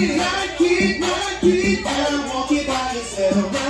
keep, knock it, knock it walk it by yourself.